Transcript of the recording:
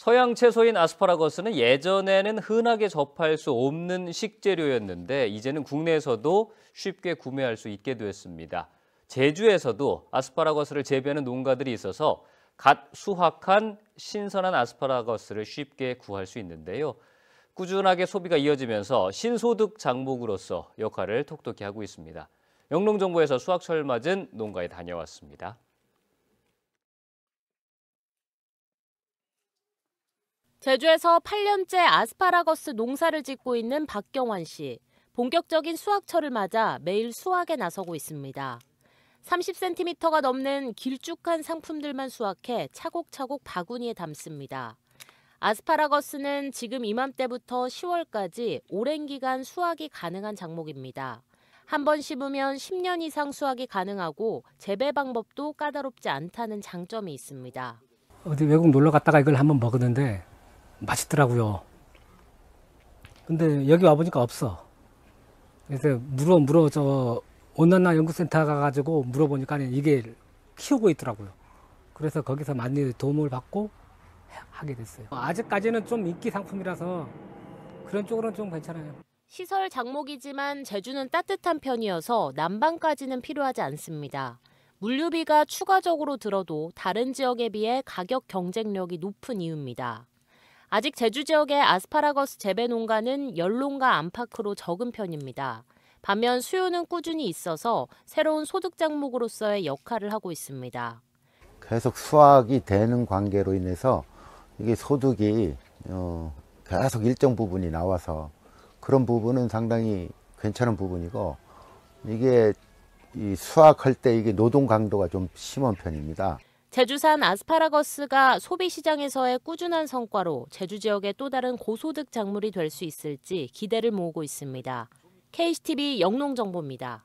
서양 채소인 아스파라거스는 예전에는 흔하게 접할 수 없는 식재료였는데 이제는 국내에서도 쉽게 구매할 수 있게 됐습니다. 제주에서도 아스파라거스를 재배하는 농가들이 있어서 갓 수확한 신선한 아스파라거스를 쉽게 구할 수 있는데요. 꾸준하게 소비가 이어지면서 신소득 장목으로서 역할을 톡톡히 하고 있습니다. 영농정보에서 수확철 맞은 농가에 다녀왔습니다. 제주에서 8년째 아스파라거스 농사를 짓고 있는 박경환 씨. 본격적인 수확철을 맞아 매일 수확에 나서고 있습니다. 30cm가 넘는 길쭉한 상품들만 수확해 차곡차곡 바구니에 담습니다. 아스파라거스는 지금 이맘때부터 10월까지 오랜 기간 수확이 가능한 작목입니다. 한 번 심으면 10년 이상 수확이 가능하고 재배 방법도 까다롭지 않다는 장점이 있습니다. 어디 외국 놀러 갔다가 이걸 한번 먹었는데 맛있더라고요. 근데 여기 와보니까 없어. 그래서 물어, 물어, 저, 온난화 연구센터 가가지고 물어보니까 이게 키우고 있더라고요. 그래서 거기서 많이 도움을 받고 하게 됐어요. 아직까지는 좀 인기 상품이라서 그런 쪽으로는 좀 괜찮아요. 시설 장목이지만 제주는 따뜻한 편이어서 난방까지는 필요하지 않습니다. 물류비가 추가적으로 들어도 다른 지역에 비해 가격 경쟁력이 높은 이유입니다. 아직 제주 지역의 아스파라거스 재배 농가는 연농가 안팎으로 적은 편입니다. 반면 수요는 꾸준히 있어서 새로운 소득 작목으로서의 역할을 하고 있습니다. 계속 수확이 되는 관계로 인해서 이게 소득이 어, 계속 일정 부분이 나와서 그런 부분은 상당히 괜찮은 부분이고 이게 이 수확할 때 이게 노동 강도가 좀 심한 편입니다. 제주산 아스파라거스가 소비 시장에서의 꾸준한 성과로 제주 지역의 또 다른 고소득 작물이 될 수 있을지 기대를 모으고 있습니다. KCTV 영농정보입니다.